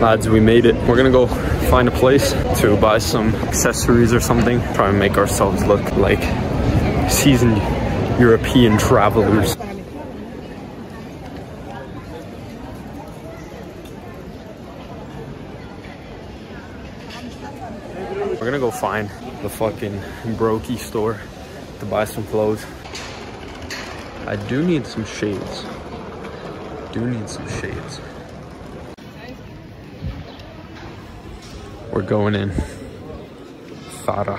Lads, we made it. We're gonna go find a place to buy some accessories or something. Try and make ourselves look like seasoned European travelers. We're gonna go find the fucking brokey store to buy some clothes. I do need some shades. Do need some shades. We're going in. Zara.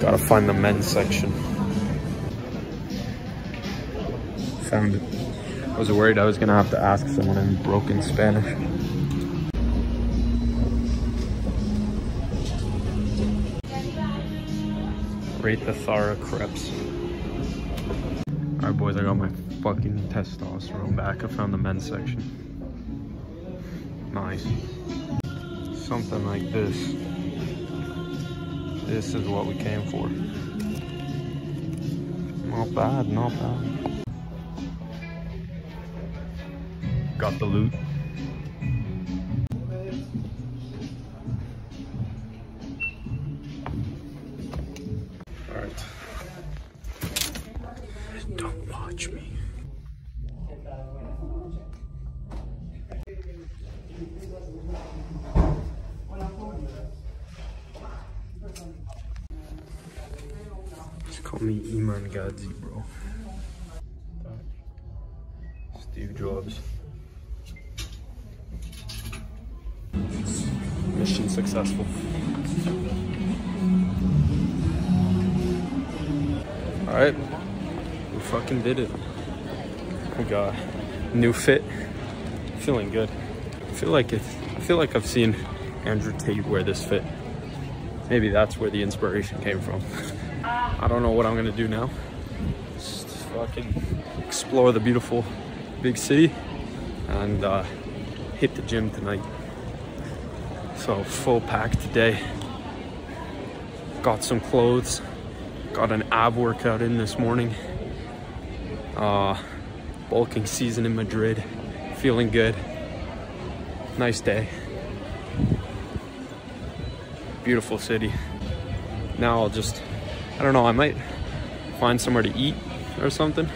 Gotta find the men's section. Found it. I was worried I was gonna have to ask someone in broken Spanish. Rate the Thara crepes. Alright boys, I got my fucking testosterone back. I found the men's section. Nice. Something like this. This is what we came for. Not bad, not bad. Got the loot. Alright. Don't watch me. Me Iman Gadzhi, bro. Steve Jobs. Mission successful. Alright, we fucking did it. We got new fit. Feeling good. I feel like it's I feel like I've seen Andrew Tate wear this fit. Maybe that's where the inspiration came from. I don't know what I'm gonna do now. Just fucking explore the beautiful big city and uh, hit the gym tonight. So full pack today. Got some clothes. Got an ab workout in this morning. Uh, bulking season in Madrid. Feeling good. Nice day. Beautiful city. Now I'll just, I don't know, I might find somewhere to eat or something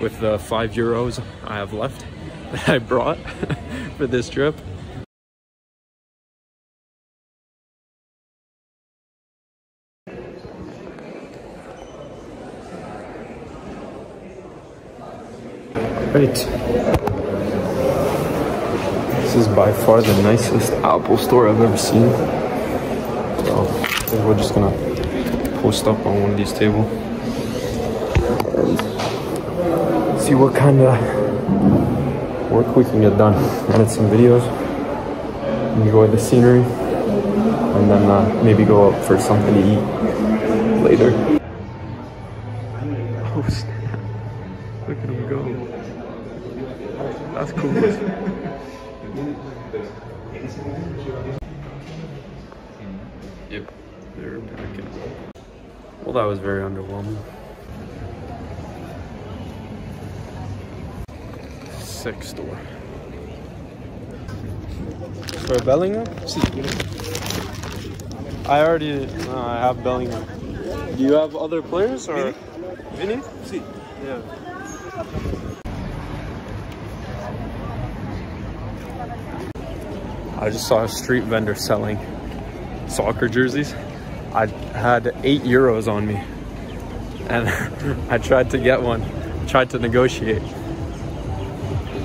with the five euros I have left that I brought for this trip. Right. This is by far the nicest Apple store I've ever seen. So we're just gonna post up on one of these tables and see what kind of work we can get done. Edit some videos, enjoy the scenery, and then uh, maybe go up for something to eat later. Oh snap! Look at him go. That's cool. yep, they're packing. Well, that was very underwhelming. Sick store. For Bellingham? I already no, I have Bellingham. Do you have other players or Vinny? Sí. Yeah. I just saw a street vendor selling soccer jerseys. I had eight euros on me and I tried to get one, tried to negotiate.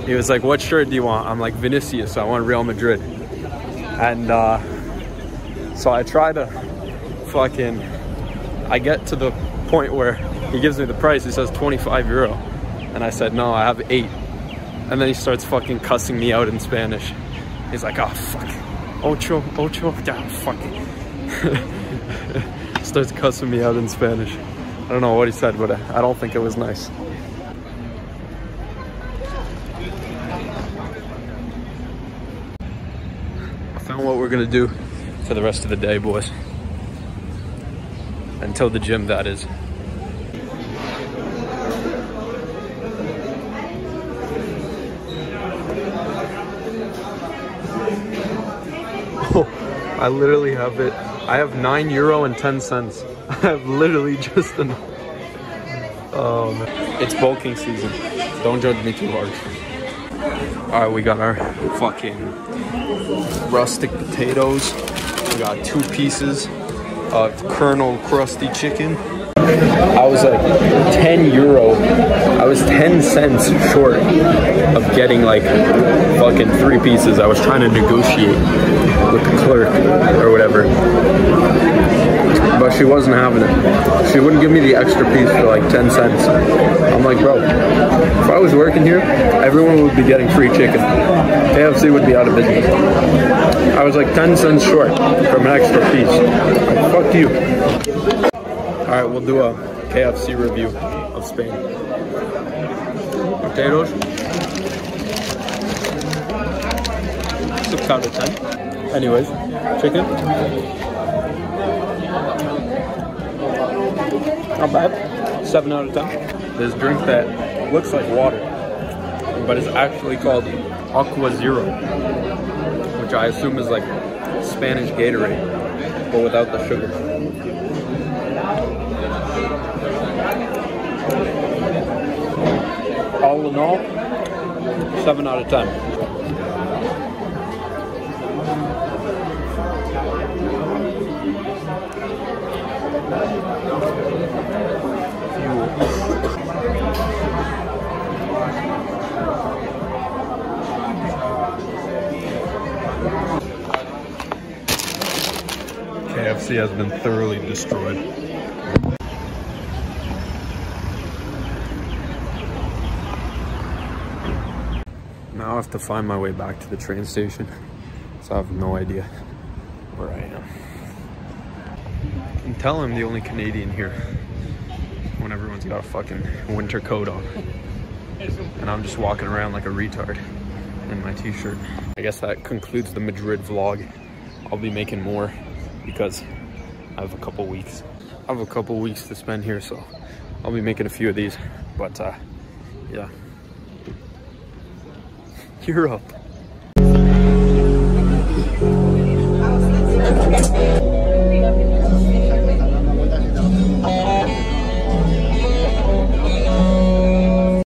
He was like, what shirt do you want? I'm like, Vinicius, so I want Real Madrid. And uh, so I try to fucking, I get to the point where he gives me the price, he says 25 euro. And I said, no, I have eight. And then he starts fucking cussing me out in Spanish. He's like, oh fuck, ocho, ocho, yeah, fuck. starts cussing me out in Spanish. I don't know what he said, but I don't think it was nice. I found what we're gonna do for the rest of the day, boys. Until the gym, that is. Oh, I literally have it I have nine euro and 10 cents. I have literally just enough. Oh man. It's bulking season. Don't judge me too hard. All right, we got our fucking rustic potatoes. We got two pieces of Colonel Crusty chicken. I was like 10 euro. I was 10 cents short of getting like fucking three pieces. I was trying to negotiate with the clerk or whatever. But she wasn't having it. She wouldn't give me the extra piece for like 10 cents. I'm like, bro, if I was working here, everyone would be getting free chicken. KFC would be out of business. I was like 10 cents short from an extra piece. Like, fuck you. All right, we'll do a KFC review of Spain. Potatoes. Six out of ten. Anyways, chicken. Not bad. Seven out of ten. This drink that looks like water, but it's actually called Aqua Zero, which I assume is like Spanish Gatorade, but without the sugar. All in all, seven out of ten. KFC has been thoroughly destroyed. Now I have to find my way back to the train station, so I have no idea where I am. I can tell I'm the only Canadian here when everyone's got a fucking winter coat on. And I'm just walking around like a retard in my t-shirt. I guess that concludes the Madrid vlog. I'll be making more because I have a couple weeks. I have a couple weeks to spend here, so I'll be making a few of these. But uh, yeah. Europe.